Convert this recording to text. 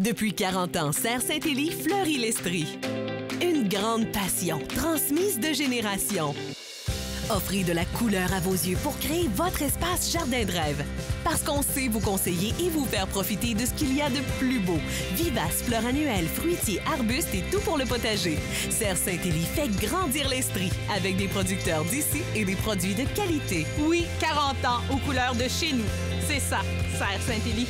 Depuis 40 ans, Serre Saint-Élie fleurit l'Estrie. Une grande passion transmise de génération. Offrez de la couleur à vos yeux pour créer votre espace jardin de rêve. Parce qu'on sait vous conseiller et vous faire profiter de ce qu'il y a de plus beau. Vivaces, fleurs annuelles, fruitiers, arbustes et tout pour le potager. Serre Saint-Élie fait grandir l'Estrie avec des producteurs d'ici et des produits de qualité. Oui, 40 ans aux couleurs de chez nous. C'est ça, Serre Saint-Élie.